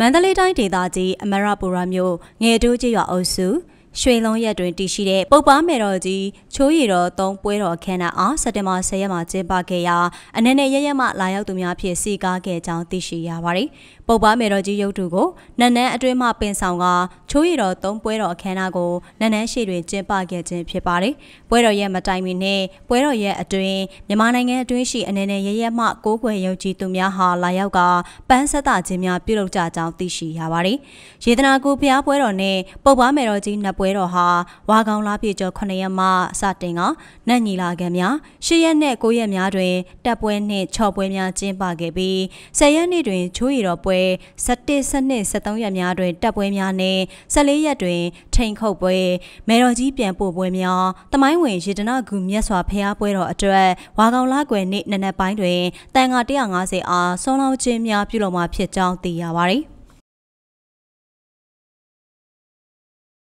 မန္တလေးတိုင်းဒေသကြီးအမရပူရမြို့ငယ်တိုးကျေးရွာအုပ်စု ရွှေလုံးရက်တွင်တည်ရှိတဲ့ပုပ္ပားမေတော်ကြီးချိုးရီတော်သုံးပွဲတော်ခမ်းနားအားစက်တင်ဘာ10ရက်မှာကျင်းပခဲ့ရာအနေနဲ့ရရမလာရောက်သူများဖြင့်စီကားခဲ့ကြောင်းသိရှိရပါတယ်။ပုပ္ပားမေတော်ကြီးရုပ်တုကိုနန်းနန်းအတွင်းမှပင်ဆောင်ကချိုးရီတော်သုံးပွဲတော်အခမ်းအနားကိုနန်းနန်းရှိတွင်ကျင်းပခဲ့ခြင်းဖြစ်ပါတယ်။ပွဲတော်ရဲ့မတိုင်မီနဲ့ပွဲတော်ရဲ့အတွင်းမြန်မာနိုင်ငံအတွင်းရှိအနေနဲ့ရရမကိုးကွယ်ယုံကြည်သူများဟာလာရောက်ကပန်းဆက်တာခြင်းများပြုလုပ်ကြကြောင်းသိရှိရပါတယ်။ရေတနာကူဖျားပွဲတော်နဲ့ပုပ္ပားမေတော်ကြီးနှစ်ပွဲတော်ဟာဝါကောင်လားပြည့်ကျော်9ရက်မှစတင်ကနတ်ညီလာခံများ10ရက်နဲ့9ရက်များတွင်တပ်ပွဲနှင့်6ပွဲများကျင်းပခဲ့ပြီး10ရက်နေ့တွင်ချိုးရီတော်ပွဲ17 12 73ရက်များတွင်တပ်ပွဲများနှင့်14ရက်တွင် ထိန်ခုတ်ပွဲမေတော်ကြီးပြန်ပို့ပွဲများတမိုင်းဝင်ရေတနာဂူမြတ်စွာဖျားပွဲတော်အတွက်ဝါကောင်လားကွယ်နေ့နနက်ပိုင်းတွင်တန်ငါ150အားဆွမ်းလောင်းခြင်းများပြုလုပ်မှာဖြစ်ကြောင်းသိရပါသည်